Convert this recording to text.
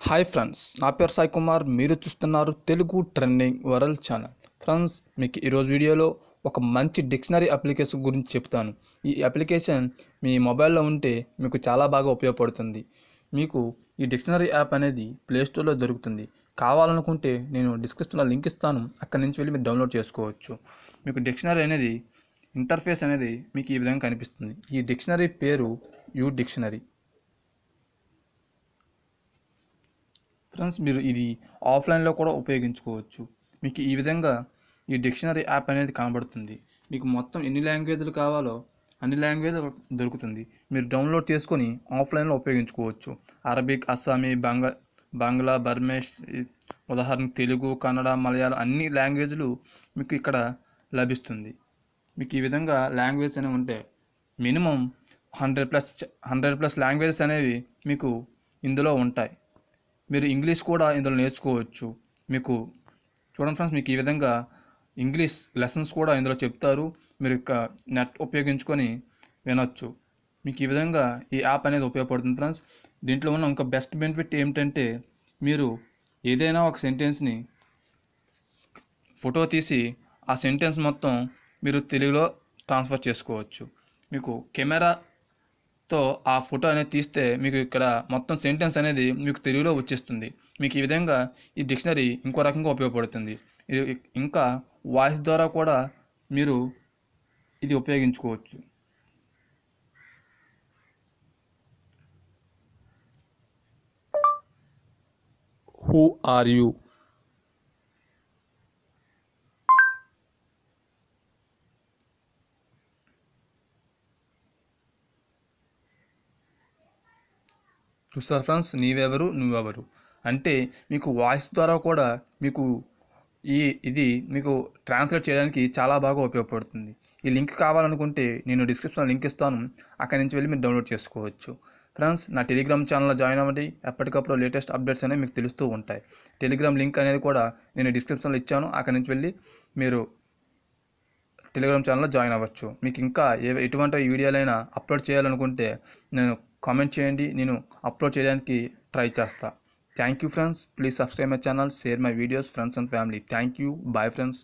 Hi friends నా పేరు సాయి కుమార్. మీరు చూస్తున్నారు Telugu trending world channel. Friends మీకు ఈరోజు వీడియోలో ఒక మంచి డిక్షనరీ అప్లికేషన్ గురించి చెప్తాను. ఈ అప్లికేషన్ మీ మొబైల్లో ఉంటే మీకు చాలా బాగా ఉపయోగపడుతుంది. మీకు ఈ డిక్షనరీ యాప్ అనేది ప్లేస్టోర్లో దొరుకుతుంది. కావాలనుకుంటే నేను డిస్క్రిప్షన్లో లింక్ ఇస్తాను. అక్కడి నుంచి వెళ్ళి మీరు డౌన్లోడ్ చేసుకోవచ్చు. మీకు డిక్షనరీ అనేది ఇంటర్ఫేస్ అనేది మీకు ఈ విధంగా కనిపిస్తుంది. ఈ డిక్షనరీ పేరు యూ డిక్షనరీ. ఫ్రెండ్స్ మీరు ఇది ఆఫ్లైన్లో కూడా ఉపయోగించుకోవచ్చు. మీకు ఈ విధంగా ఈ డిక్షనరీ యాప్ అనేది కనబడుతుంది. మీకు మొత్తం ఎన్ని లాంగ్వేజ్లు కావాలో అన్ని లాంగ్వేజ్ దొరుకుతుంది. మీరు డౌన్లోడ్ చేసుకొని ఆఫ్లైన్లో ఉపయోగించుకోవచ్చు. అరబిక్ అస్సామీ బంగా బంగ్లా బర్మేష్ ఉదాహరణకు తెలుగు కన్నడ మలయాళం అన్ని లాంగ్వేజ్లు మీకు ఇక్కడ లభిస్తుంది. మీకు ఈ విధంగా లాంగ్వేజ్ అనేవి ఉంటే minimum hundred plus hundred plus languages అనేవి మీకు ఇందులో ఉంటాయి. మీరు ఇంగ్లీష్ కూడా ఇందులో నేర్చుకోవచ్చు. మీకు చూడండి ఫ్రెండ్స్ మీకు ఈ విధంగా ఇంగ్లీష్ లెసన్స్ కూడా ఇందులో చెప్తారు. మీరు ఇక నెట్ ఉపయోగించుకొని వినొచ్చు. మీకు ఈ విధంగా ఈ యాప్ అనేది ఉపయోగపడుతుంది ఫ్రెండ్స్. దీంట్లో ఉన్న ఇంకా బెస్ట్ బెనిఫిట్ ఏమిటంటే మీరు ఏదైనా ఒక సెంటెన్స్ని ఫోటో తీసి ఆ సెంటెన్స్ మొత్తం మీరు తెలుగులో ట్రాన్స్ఫర్ చేసుకోవచ్చు. మీకు కెమెరా తో ఆ ఫోటో అనేది తీస్తే మీకు ఇక్కడ మొత్తం సెంటెన్స్ అనేది మీకు తెలుగులో వచ్చేస్తుంది. మీకు ఈ విధంగా ఈ డిక్షనరీ ఇంకో రకంగా ఉపయోగపడుతుంది. ఇది ఇంకా వాయిస్ ద్వారా కూడా మీరు ఇది ఉపయోగించుకోవచ్చు. హూ ఆర్ యూ చూస్తారు ఫ్రెండ్స్? నీవెవరు నువ్వెవరు? అంటే మీకు వాయిస్ ద్వారా కూడా మీకు ఈ ఇది మీకు ట్రాన్స్లేట్ చేయడానికి చాలా బాగా ఉపయోగపడుతుంది. ఈ లింక్ కావాలనుకుంటే నేను డిస్క్రిప్షన్లో లింక్ ఇస్తాను. అక్కడి నుంచి వెళ్ళి మీరు డౌన్లోడ్ చేసుకోవచ్చు. ఫ్రెండ్స్ నా టెలిగ్రామ్ ఛానల్లో జాయిన్ అవ్వండి. ఎప్పటికప్పుడు లేటెస్ట్ అప్డేట్స్ అనేవి మీకు తెలుస్తూ ఉంటాయి. టెలిగ్రామ్ లింక్ అనేది కూడా నేను డిస్క్రిప్షన్లో ఇచ్చాను. అక్కడి నుంచి వెళ్ళి మీరు టెలిగ్రామ్ ఛానల్లో జాయిన్ అవ్వచ్చు. మీకు ఇంకా ఏ ఎటువంటి వీడియోలైనా అప్లోడ్ చేయాలనుకుంటే నేను కామెంట్ చేయండి. నేను అప్లోడ్ చేయడానికి ట్రై చేస్తా. Thank you friends. Please subscribe my channel. Share my videos friends and family. Thank you. Bye friends.